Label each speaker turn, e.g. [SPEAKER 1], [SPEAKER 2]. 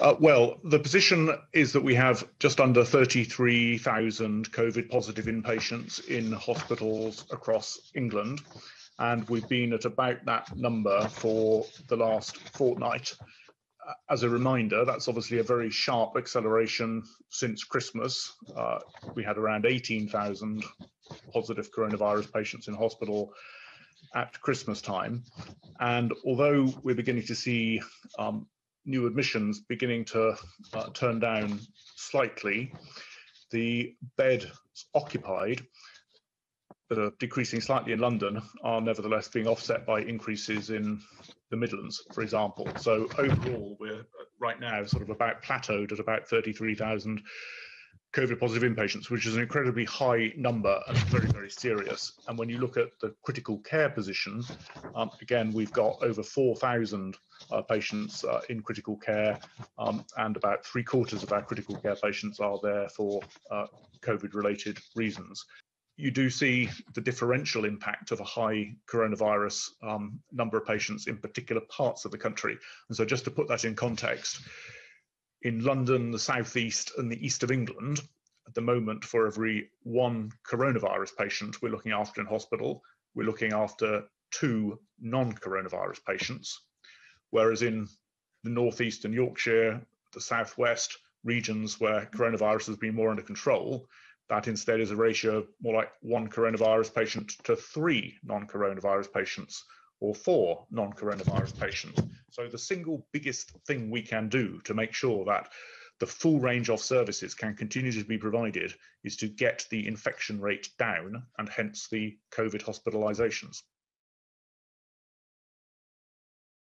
[SPEAKER 1] Uh, well, the position is that we have just under 33,000 COVID positive inpatients in hospitals across England, and we've been at about that number for the last fortnight. Uh, as a reminder, that's obviously a very sharp acceleration since Christmas. Uh, we had around 18,000 positive coronavirus patients in hospital at Christmas time. And although we're beginning to see um, new admissions beginning to uh, turn down slightly, the beds occupied that are decreasing slightly in London are nevertheless being offset by increases in the Midlands, for example. So overall, we're right now sort of about plateaued at about 33,000 COVID positive inpatients, which is an incredibly high number and very, very serious. And when you look at the critical care position, um, again, we've got over 4,000 uh, patients uh, in critical care, um, and about three quarters of our critical care patients are there for uh, COVID related reasons. You do see the differential impact of a high coronavirus um, number of patients in particular parts of the country. And so, just to put that in context, in London, the southeast, and the east of England, at the moment, for every one coronavirus patient we're looking after in hospital, we're looking after two non coronavirus patients. Whereas in the northeast and Yorkshire, the southwest regions where coronavirus has been more under control, that instead is a ratio of more like one coronavirus patient to three non coronavirus patients or four non coronavirus patients. So, the single biggest thing we can do to make sure that the full range of services can continue to be provided is to get the infection rate down and hence the COVID hospitalizations.